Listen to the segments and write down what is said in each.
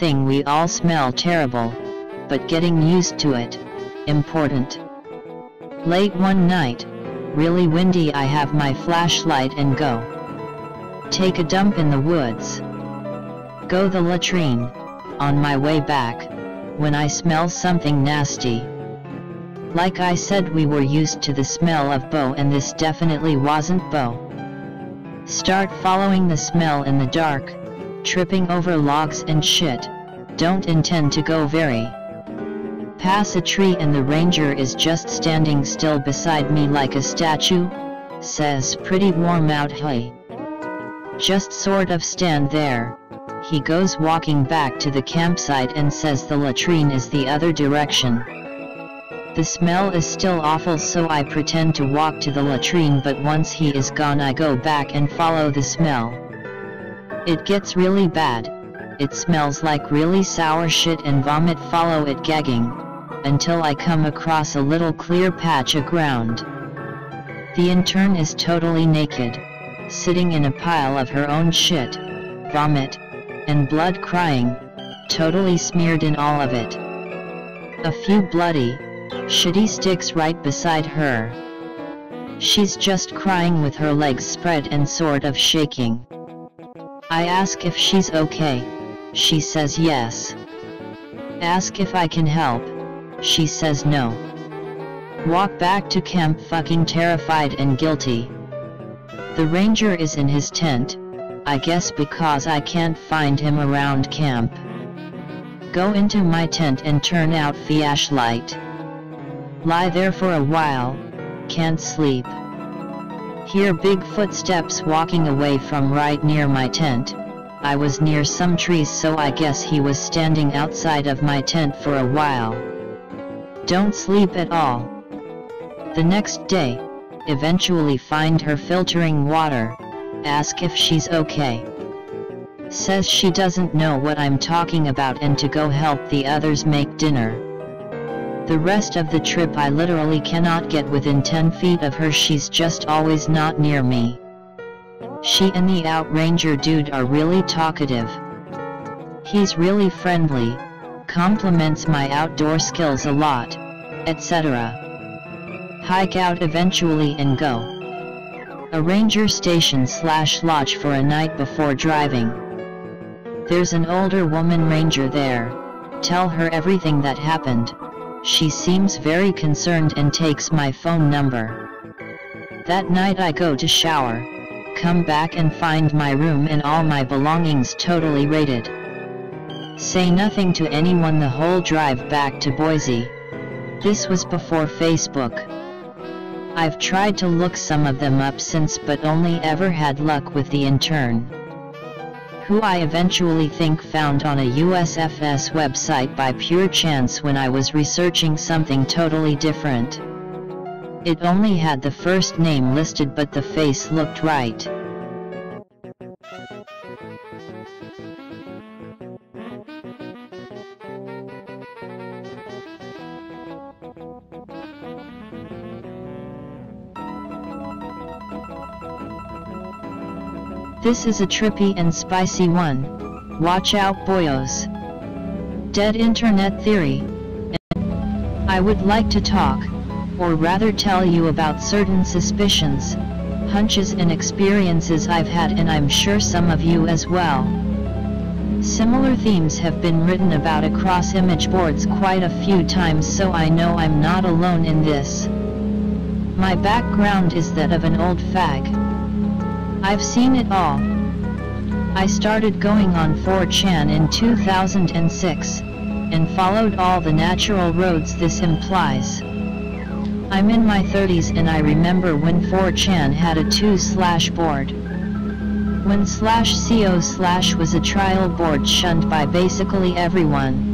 thing we all smell terrible, but getting used to it, important. Late one night, really windy I have my flashlight and go. Take a dump in the woods. Go the latrine, on my way back, when I smell something nasty. Like I said we were used to the smell of Bo and this definitely wasn't Bo. Start following the smell in the dark, tripping over logs and shit, don't intend to go very. Pass a tree and the ranger is just standing still beside me like a statue, says pretty warm out hey. Just sort of stand there, he goes walking back to the campsite and says the latrine is the other direction. The smell is still awful so I pretend to walk to the latrine but once he is gone I go back and follow the smell. It gets really bad, it smells like really sour shit and vomit follow it gagging, until I come across a little clear patch of ground. The intern is totally naked, sitting in a pile of her own shit, vomit, and blood crying, totally smeared in all of it. A few bloody, shitty sticks right beside her. She's just crying with her legs spread and sort of shaking. I ask if she's okay, she says yes. Ask if I can help, she says no. Walk back to camp fucking terrified and guilty. The ranger is in his tent, I guess because I can't find him around camp. Go into my tent and turn out the flashlight. Lie there for a while, can't sleep. Hear big footsteps walking away from right near my tent. I was near some trees so I guess he was standing outside of my tent for a while. Don't sleep at all. The next day, eventually find her filtering water, ask if she's okay. Says she doesn't know what I'm talking about and to go help the others make dinner. The rest of the trip I literally cannot get within 10 feet of her she's just always not near me. She and the outranger dude are really talkative. He's really friendly, compliments my outdoor skills a lot, etc. Hike out eventually and go. A ranger station slash lodge for a night before driving. There's an older woman ranger there, tell her everything that happened. She seems very concerned and takes my phone number. That night I go to shower, come back and find my room and all my belongings totally raided. Say nothing to anyone the whole drive back to Boise. This was before Facebook. I've tried to look some of them up since but only ever had luck with the intern who I eventually think found on a USFS website by pure chance when I was researching something totally different. It only had the first name listed but the face looked right. This is a trippy and spicy one. Watch out boyos. Dead Internet Theory. I would like to talk, or rather tell you about certain suspicions, hunches and experiences I've had and I'm sure some of you as well. Similar themes have been written about across image boards quite a few times so I know I'm not alone in this. My background is that of an old fag. I've seen it all. I started going on 4chan in 2006, and followed all the natural roads this implies. I'm in my 30s and I remember when 4chan had a 2 slash board. When slash co slash was a trial board shunned by basically everyone.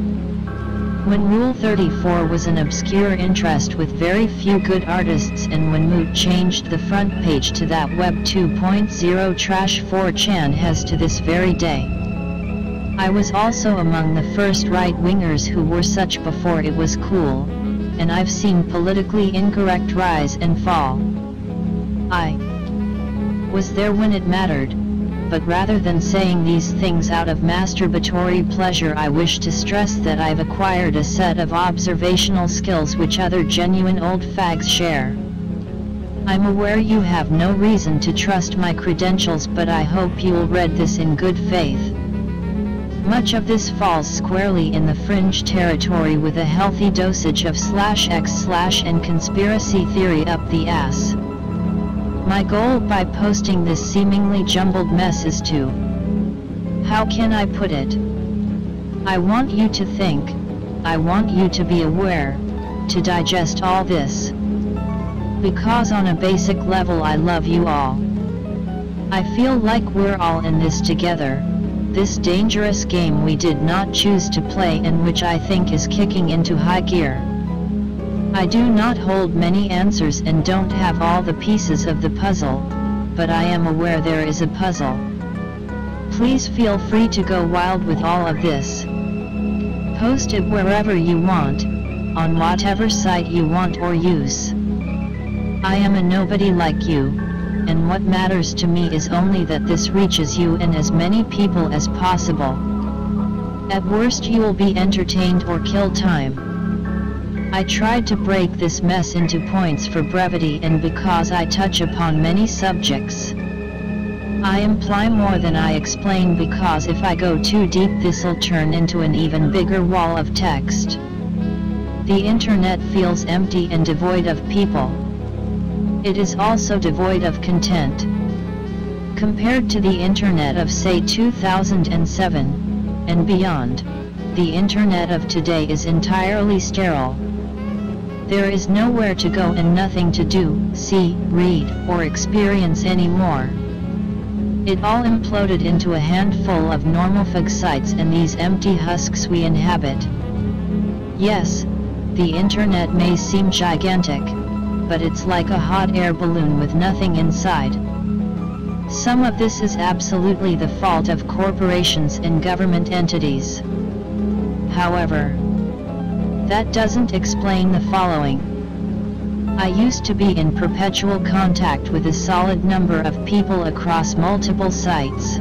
When Rule 34 was an obscure interest with very few good artists and when Moot changed the front page to that Web 2.0 trash 4chan has to this very day. I was also among the first right-wingers who were such before it was cool, and I've seen politically incorrect rise and fall. I was there when it mattered, but rather than saying these things out of masturbatory pleasure I wish to stress that I've acquired a set of observational skills which other genuine old fags share. I'm aware you have no reason to trust my credentials but I hope you'll read this in good faith. Much of this falls squarely in the fringe territory with a healthy dosage of slash x slash and conspiracy theory up the ass. My goal by posting this seemingly jumbled mess is to How can I put it? I want you to think, I want you to be aware, to digest all this. Because on a basic level I love you all. I feel like we're all in this together, this dangerous game we did not choose to play and which I think is kicking into high gear. I do not hold many answers and don't have all the pieces of the puzzle, but I am aware there is a puzzle. Please feel free to go wild with all of this. Post it wherever you want, on whatever site you want or use. I am a nobody like you, and what matters to me is only that this reaches you and as many people as possible. At worst you will be entertained or kill time. I tried to break this mess into points for brevity and because I touch upon many subjects. I imply more than I explain because if I go too deep this'll turn into an even bigger wall of text. The internet feels empty and devoid of people. It is also devoid of content. Compared to the internet of say 2007, and beyond, the internet of today is entirely sterile. There is nowhere to go and nothing to do, see, read, or experience anymore. It all imploded into a handful of normal fag sites and these empty husks we inhabit. Yes, the internet may seem gigantic, but it's like a hot air balloon with nothing inside. Some of this is absolutely the fault of corporations and government entities. However, that doesn't explain the following. I used to be in perpetual contact with a solid number of people across multiple sites.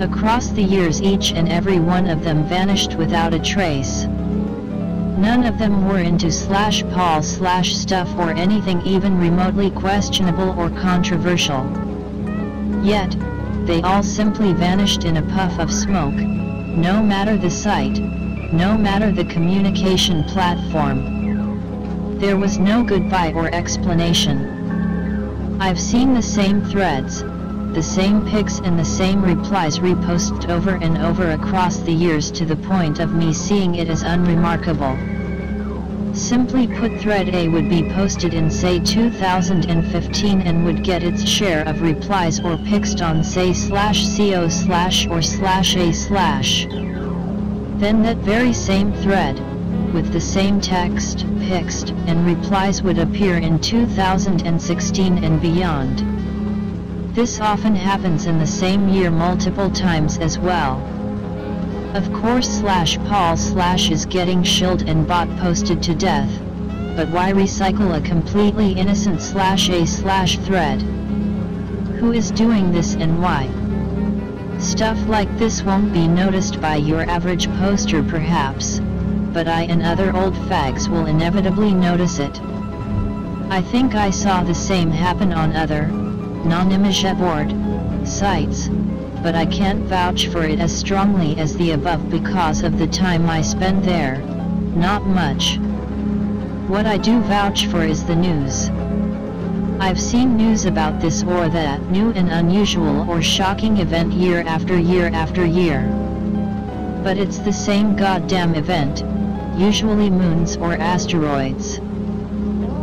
Across the years each and every one of them vanished without a trace. None of them were into slash pol slash stuff or anything even remotely questionable or controversial. Yet, they all simply vanished in a puff of smoke, no matter the site, no matter the communication platform. There was no goodbye or explanation. I've seen the same threads, the same pics and the same replies reposted over and over across the years to the point of me seeing it as unremarkable. Simply put thread A would be posted in say 2015 and would get its share of replies or pics on say slash co slash or slash a slash. Then that very same thread, with the same text, pics, and replies would appear in 2016 and beyond. This often happens in the same year multiple times as well. Of course slash pol slash is getting shilled and bot posted to death, but why recycle a completely innocent slash a slash thread? Who is doing this and why? Stuff like this won't be noticed by your average poster perhaps, but I and other old fags will inevitably notice it. I think I saw the same happen on other, non-board sites, but I can't vouch for it as strongly as the above because of the time I spend there, not much. What I do vouch for is the news. I've seen news about this or that new and unusual or shocking event year after year after year. But it's the same goddamn event, usually moons or asteroids.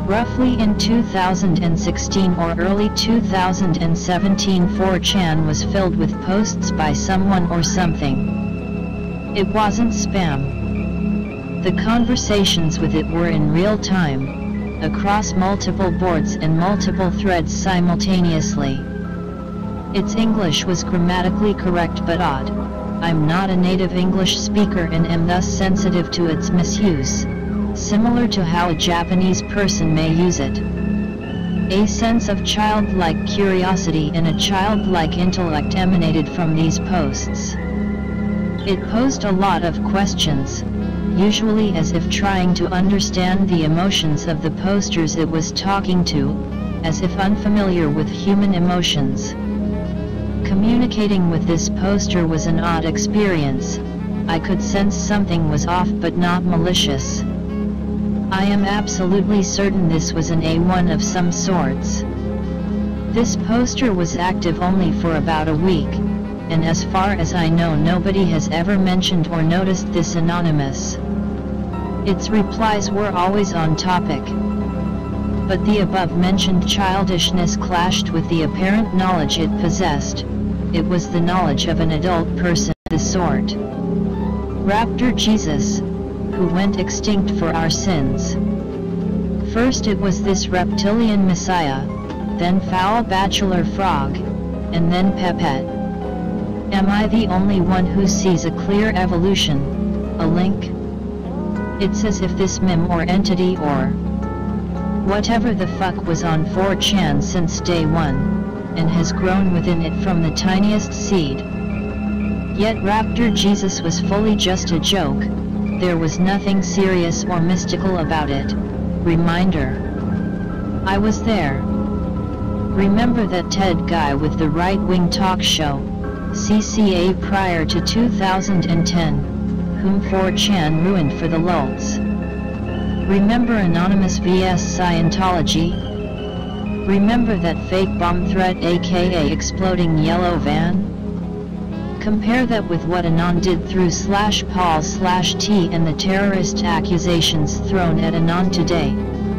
Roughly in 2016 or early 2017 4chan was filled with posts by someone or something. It wasn't spam. The conversations with it were in real time across multiple boards and multiple threads simultaneously. Its English was grammatically correct but odd. I'm not a native English speaker and am thus sensitive to its misuse, similar to how a Japanese person may use it. A sense of childlike curiosity and a childlike intellect emanated from these posts. It posed a lot of questions, usually as if trying to understand the emotions of the posters it was talking to, as if unfamiliar with human emotions. Communicating with this poster was an odd experience, I could sense something was off but not malicious. I am absolutely certain this was an AI of some sorts. This poster was active only for about a week, and as far as I know nobody has ever mentioned or noticed this anonymous. Its replies were always on topic. But the above-mentioned childishness clashed with the apparent knowledge it possessed, it was the knowledge of an adult person of the sort. Raptor Jesus, who went extinct for our sins. First it was this reptilian messiah, then foul bachelor frog, and then Pepette. Am I the only one who sees a clear evolution, a link? It's as if this meme or entity or whatever the fuck was on 4chan since day one, and has grown within it from the tiniest seed. Yet Raptor Jesus was fully just a joke, there was nothing serious or mystical about it. Reminder. I was there. Remember that TED guy with the right-wing talk show, CCA prior to 2010? Whom 4chan ruined for the lulz. Remember Anonymous vs Scientology? Remember that fake bomb threat aka exploding yellow van? Compare that with what Anon did through slash pol slash T and the terrorist accusations thrown at Anon today,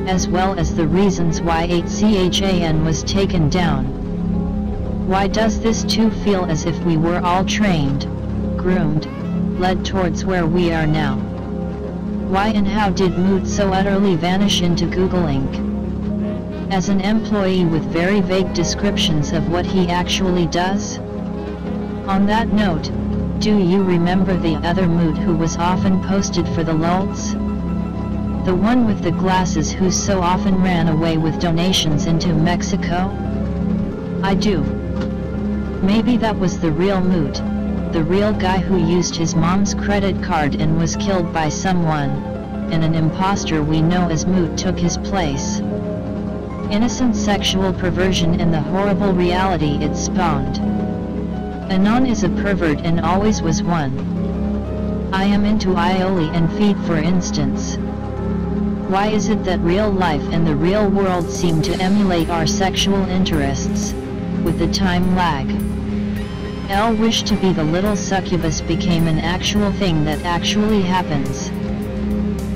as well as the reasons why 8CHAN was taken down. Why does this too feel as if we were all trained, groomed, led towards where we are now. Why and how did Moot so utterly vanish into Google Inc.? As an employee with very vague descriptions of what he actually does? On that note, do you remember the other Moot who was often posted for the lulz? The one with the glasses who so often ran away with donations into Mexico? I do. Maybe that was the real Moot the real guy who used his mom's credit card and was killed by someone, and an impostor we know as Moot took his place. Innocent sexual perversion and the horrible reality it spawned. Anon is a pervert and always was one. I am into aioli and feed for instance. Why is it that real life and the real world seem to emulate our sexual interests, with the time lag? L wish to be the little succubus became an actual thing that actually happens.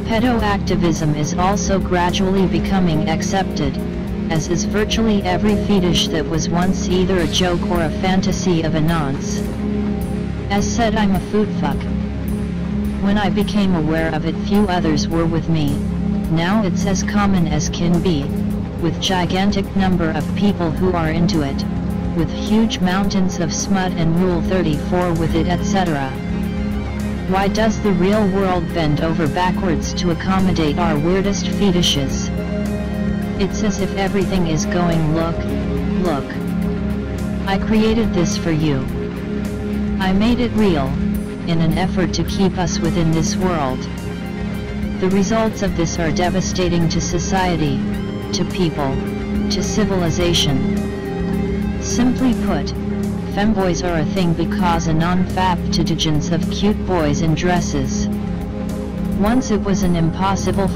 Pedo-activism is also gradually becoming accepted, as is virtually every fetish that was once either a joke or a fantasy of a nonce. As said I'm a food fuck. When I became aware of it few others were with me, now it's as common as can be, with gigantic number of people who are into it with huge mountains of smut and Rule 34 with it etc. Why does the real world bend over backwards to accommodate our weirdest fetishes? It's as if everything is going look, look. I created this for you. I made it real, in an effort to keep us within this world. The results of this are devastating to society, to people, to civilization. Simply put, femboys are a thing because a non-fab of cute boys in dresses. Once it was an impossible